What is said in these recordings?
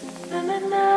điều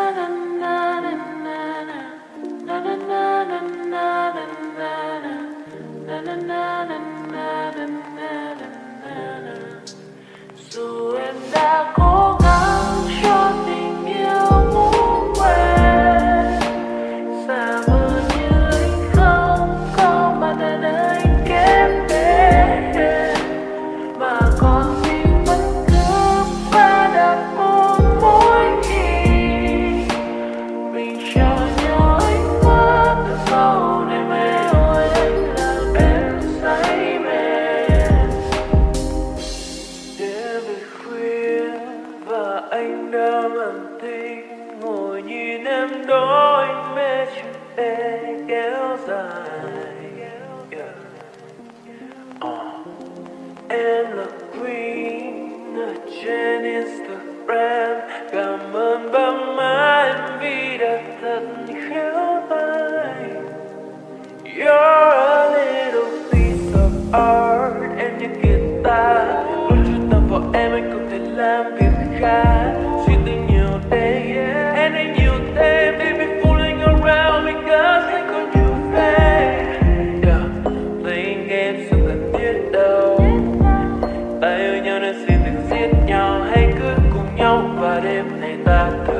em nói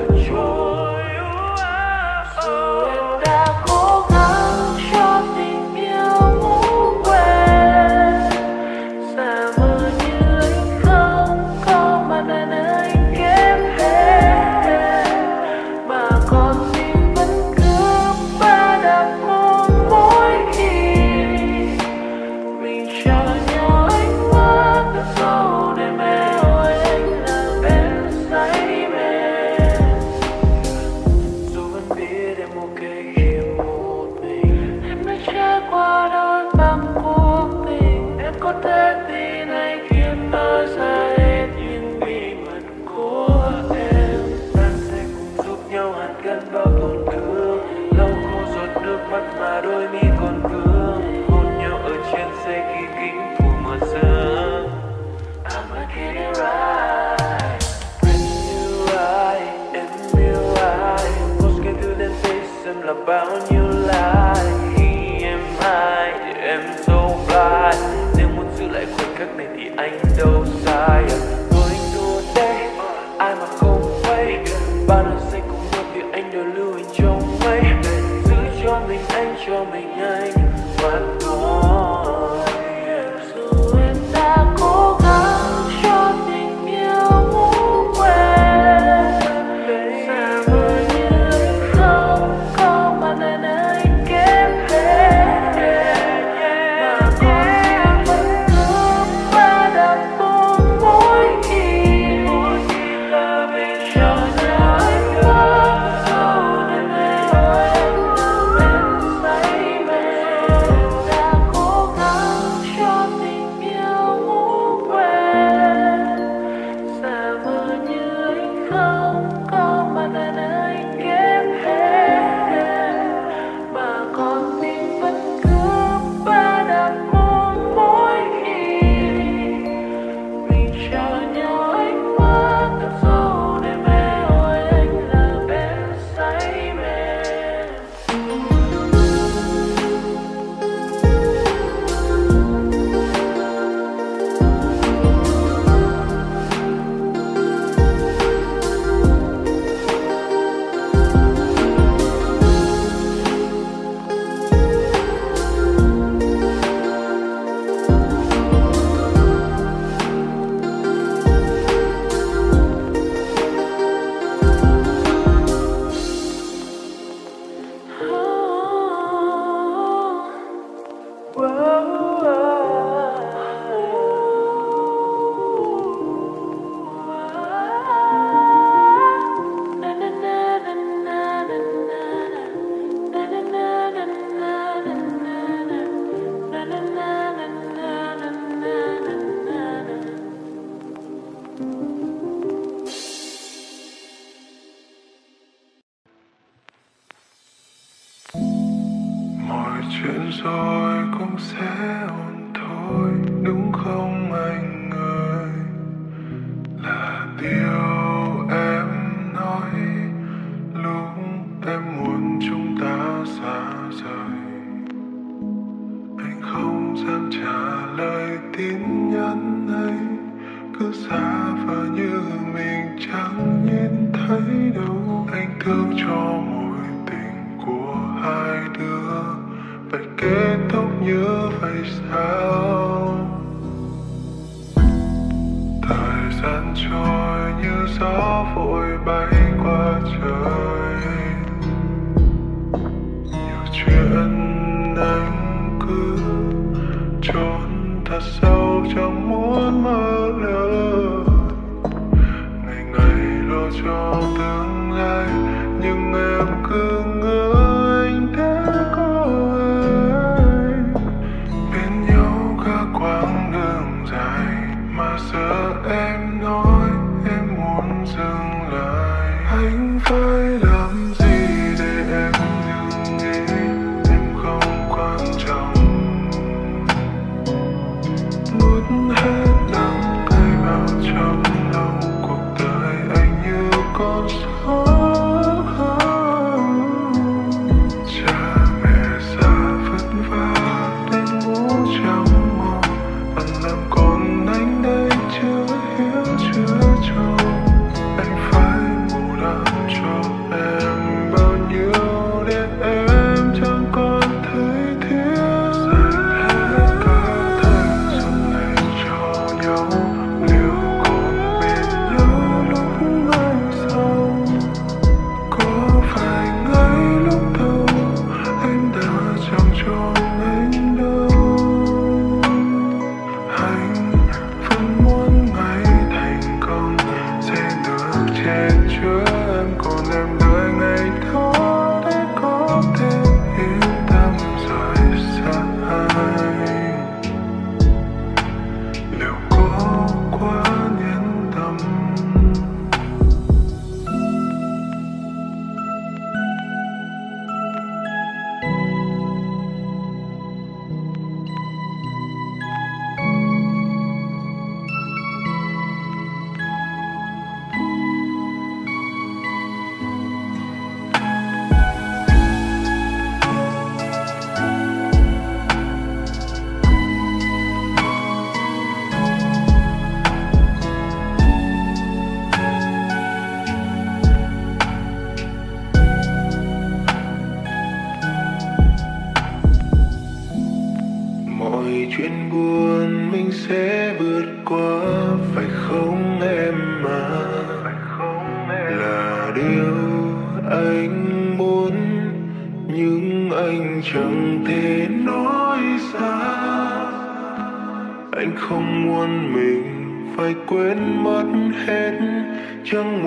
chẳng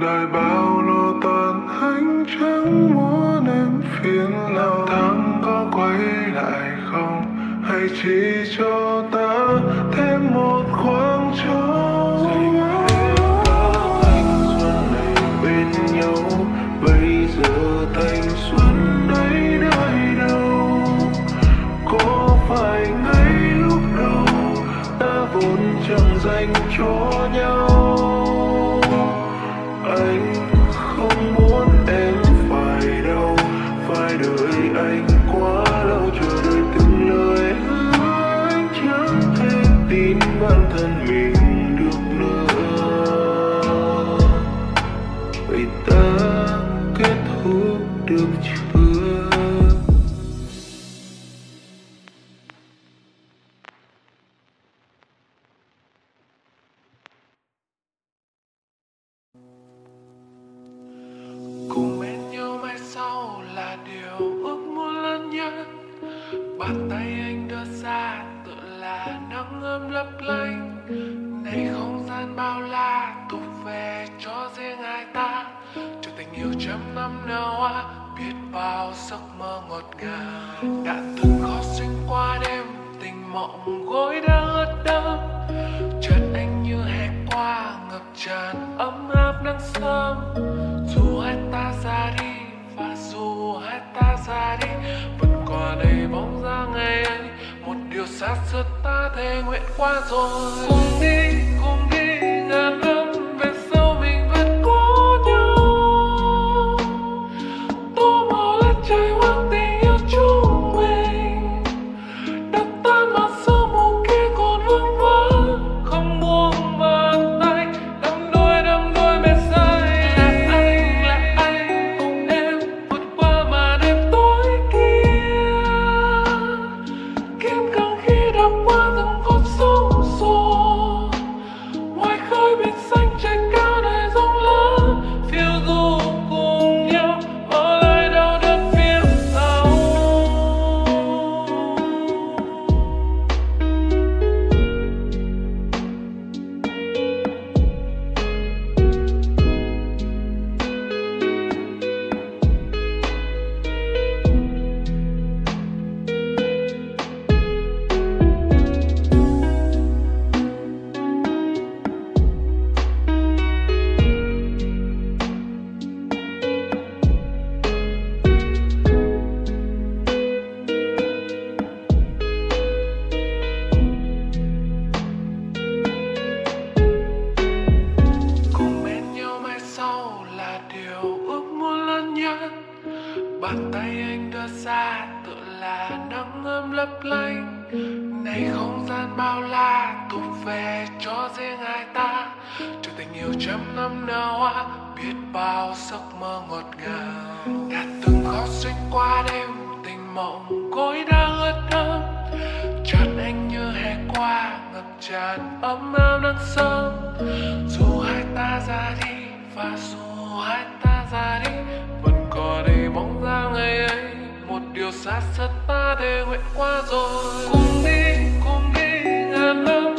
đời bao lo toàn ánh trắng muốn em phiền lòng. Tháng có quay lại không? Hay chỉ cho ta Sát xưa ta thề nguyện qua rồi. Cùng đi cùng bàn tay anh đưa ra tựa là nắng ươm lấp lánh. Này không gian bao la thuộc về cho riêng ai ta. Cho tình yêu trăm năm nở hoa, biết bao giấc mơ ngọt ngào đã từng khó xuyên qua đêm, tình mộng cối đã ướt đẫm. Chợt anh như hè qua, ngập tràn ấm áp nắng sớm. Dù hai ta ra đi và dù hai ta ra đi, vẫn có đầy bóng ra ngày ấy. Một điều xa sắt ta thề nguyện qua rồi. Cùng đi cùng đi, ngàn năm.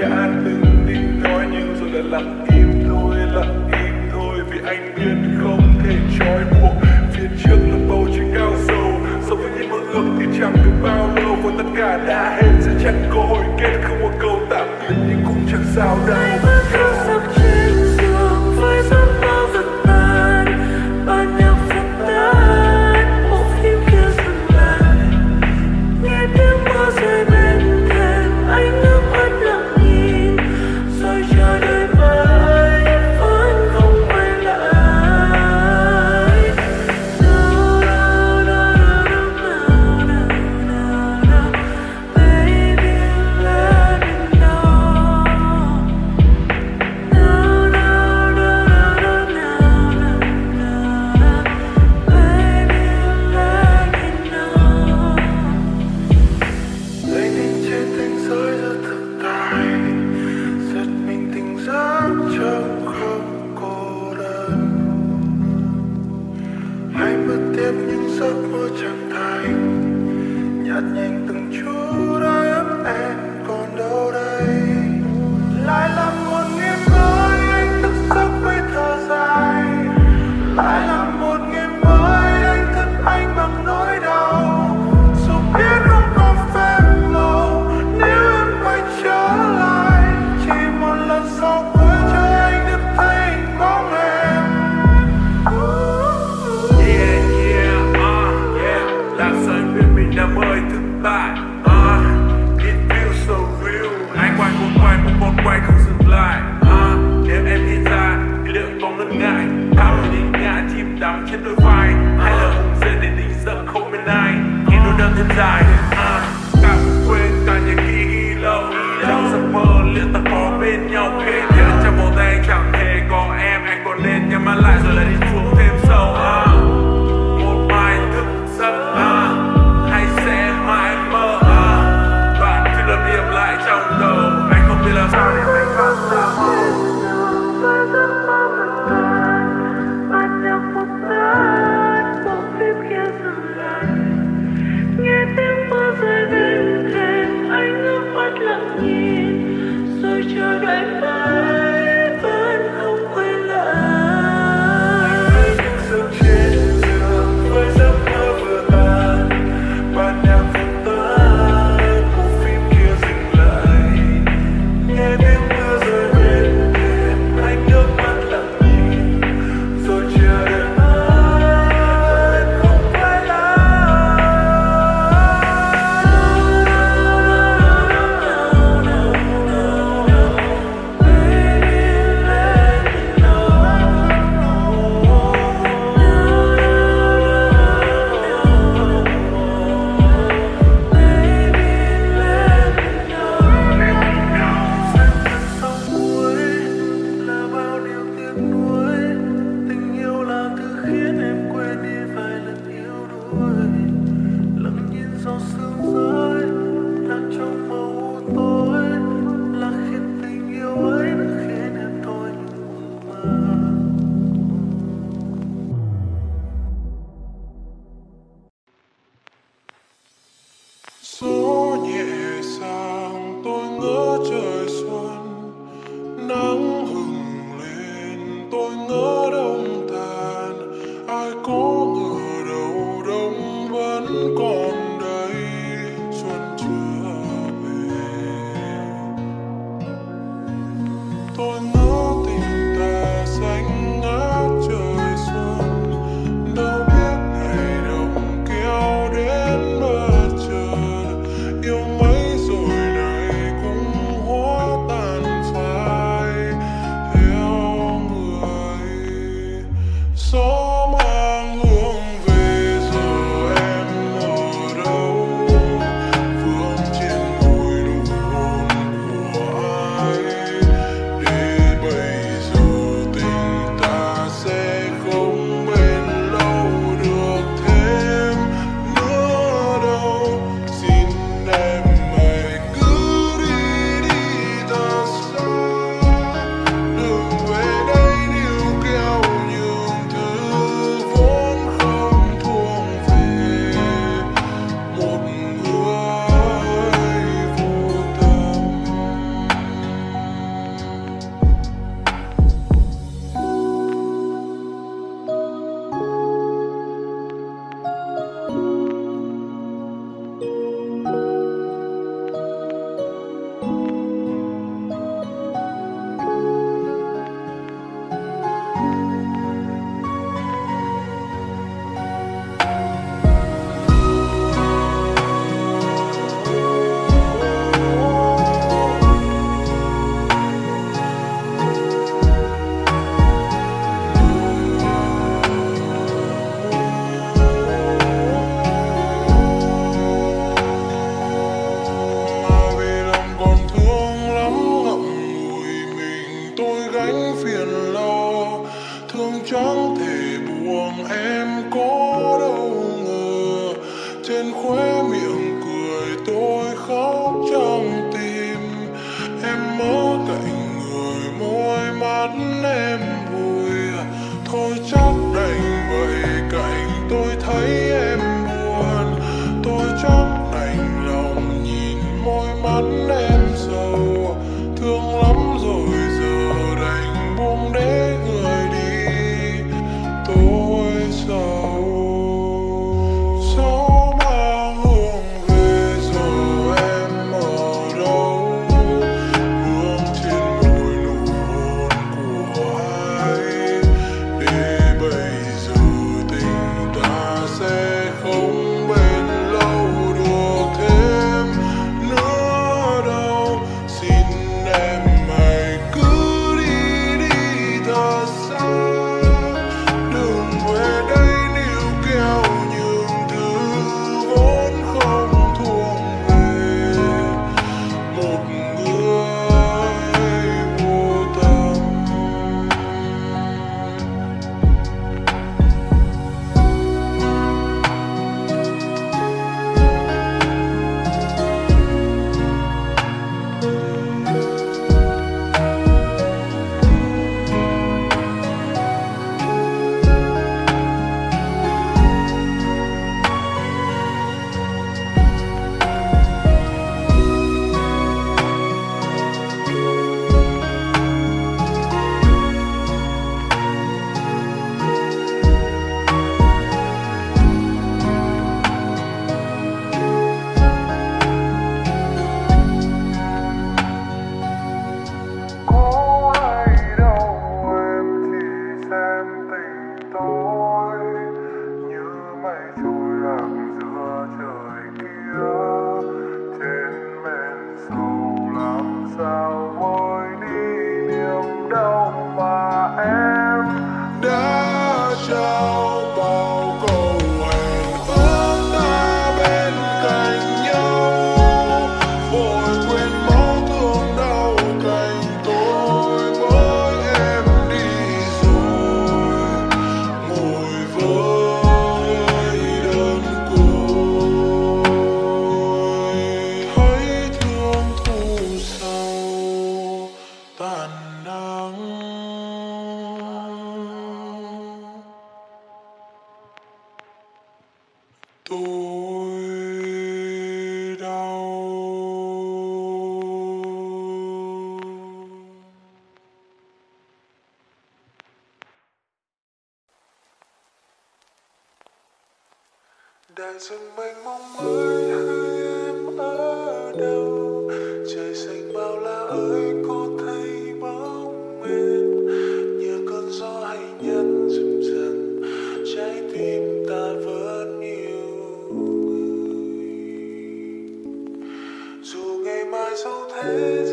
Đã từng tin nói nhưng rồi đã lặng im thôi, lặng im thôi, vì anh biết không thể trói buộc undivided. Mai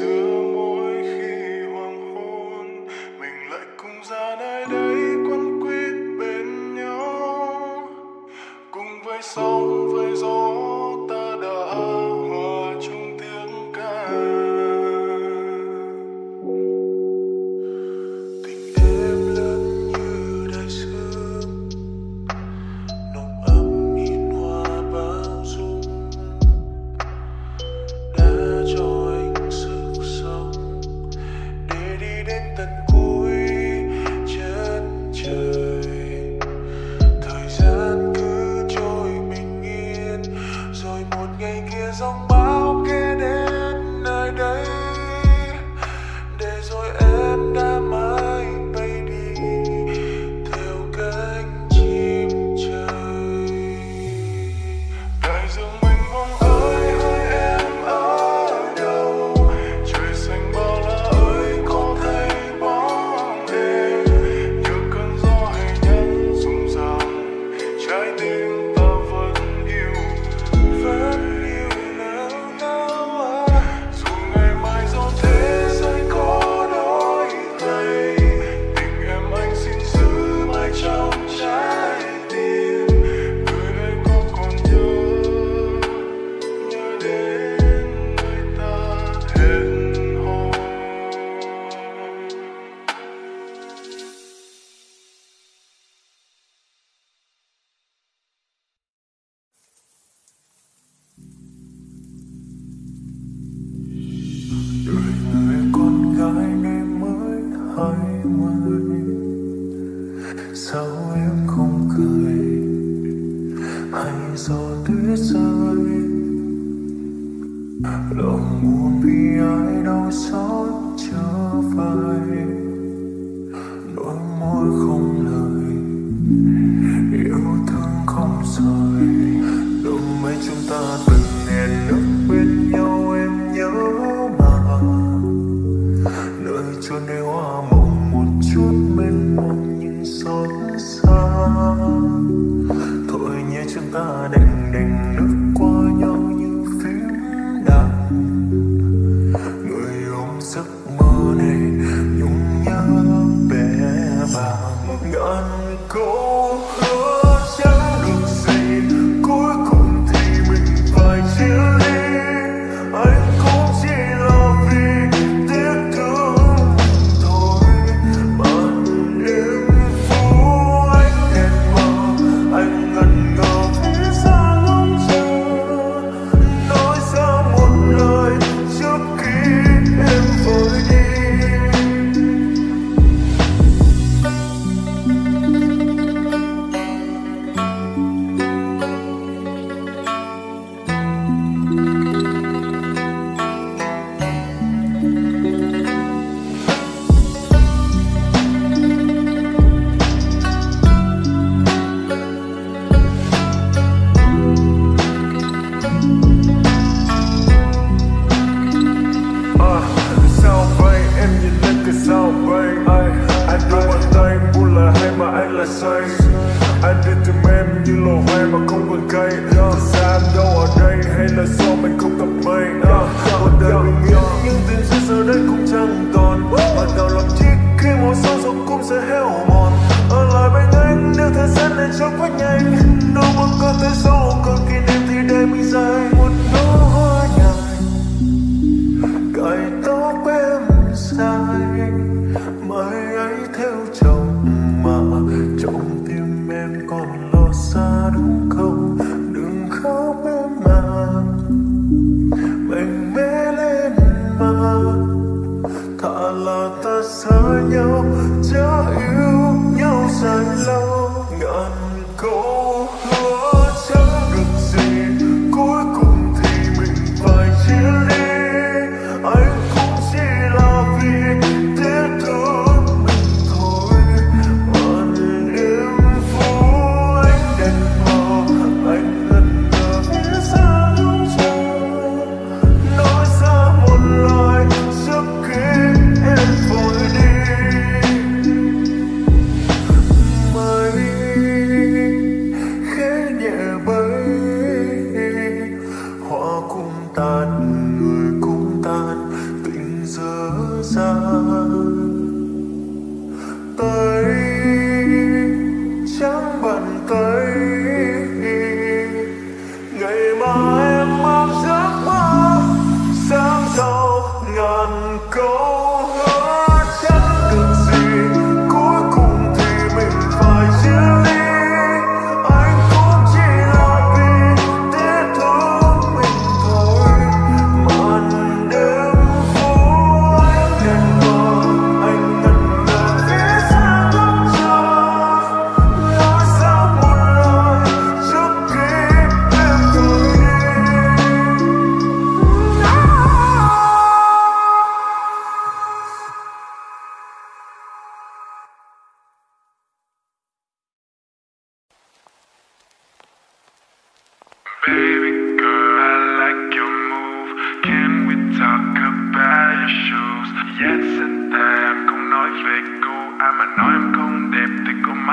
ngày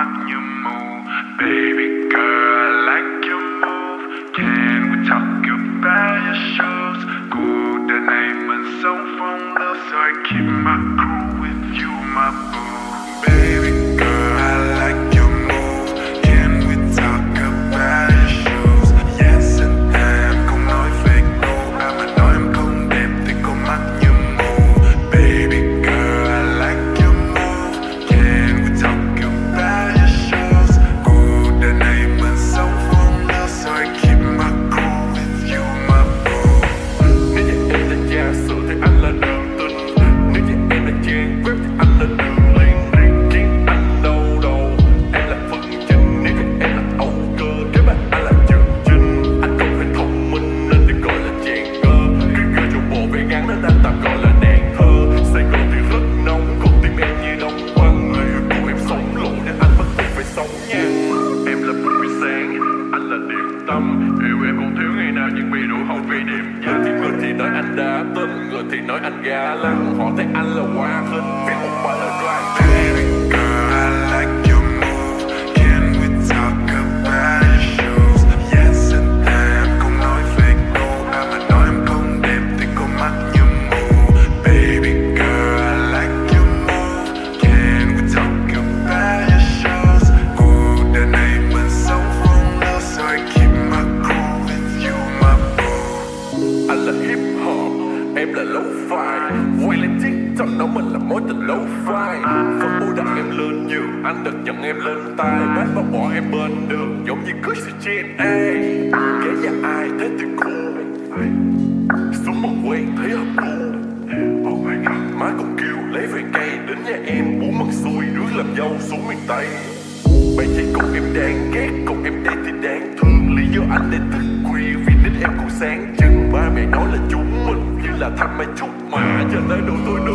thì có mắt như mù. Baby tay. Bạn chỉ cùng em đáng ghét Còn em đây thì đáng thương. Lý do anh đây thức khuya Vì nít em cũng sáng. Chừng Ba mẹ nói là chúng mình Như là thằng mai chút mà. Giờ tới đồ tôi được